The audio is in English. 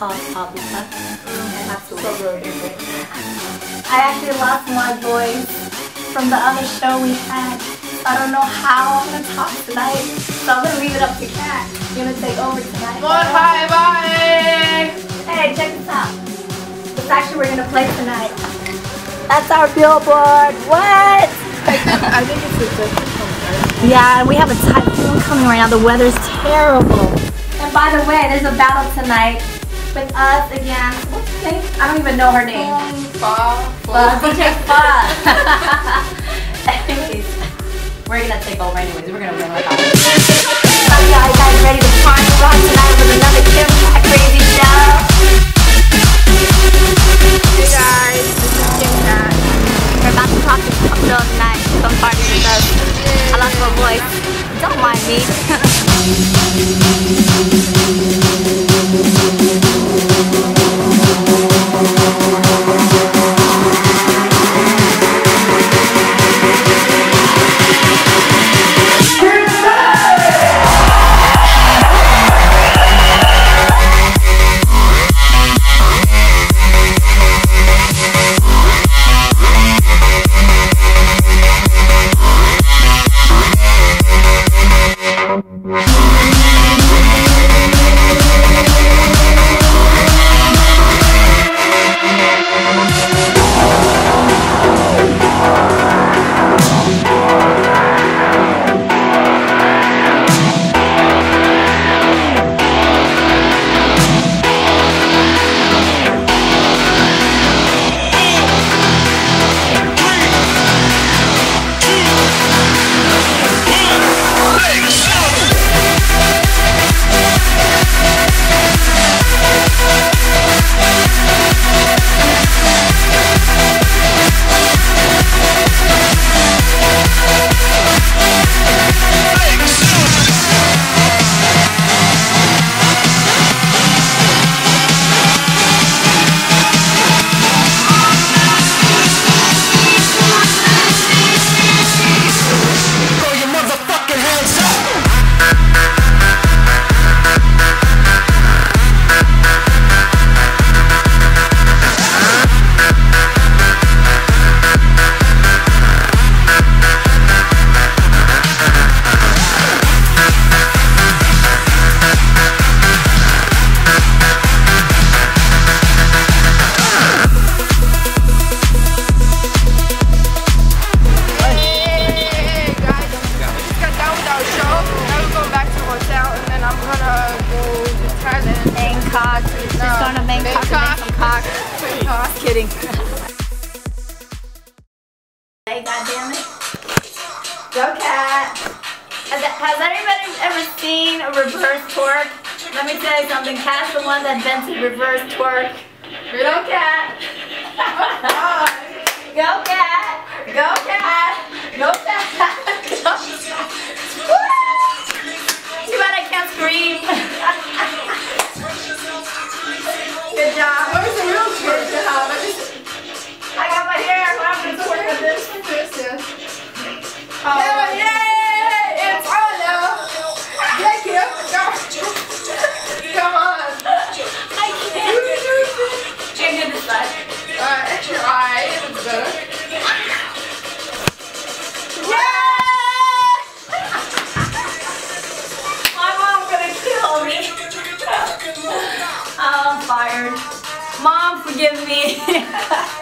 called I actually lost my voice from the other show we had. I don't know how I'm gonna talk tonight, so I'm gonna leave it up to Kat. You're gonna take over tonight. One high bye! Hey, check this out. The actually, we're gonna play tonight. That's our billboard. What? I think it's a different one. Yeah, and we have a typhoon coming right now. The weather's terrible. And by the way, there's a battle tonight with us again. what's her name? I don't even know her name. DJ Fuzz. Anyways, we're gonna take over anyways. We're gonna win like always. So yeah, you guys ready to party rock tonight with another Kim Crazy show? Hey guys, this is Kim. We're about to talk to some girl tonight. Come party with us. I lost my voice. Don't mind me. Yeah. Hotel and then I'm gonna go to Thailand. Bangkok. She's No, going to Bangkok, to make some cock. Bangkok. Just kidding. hey, goddammit. Go Kat. Has, has anybody ever seen a reverse twerk? Let me tell you something. Kat's the one that invented reverse twerk. Go Kat. Go Kat. Go Kat. Good job. Was a real good job. I just I got my hair. Happened to twerk with this? Oh, Oh, Mom, forgive me.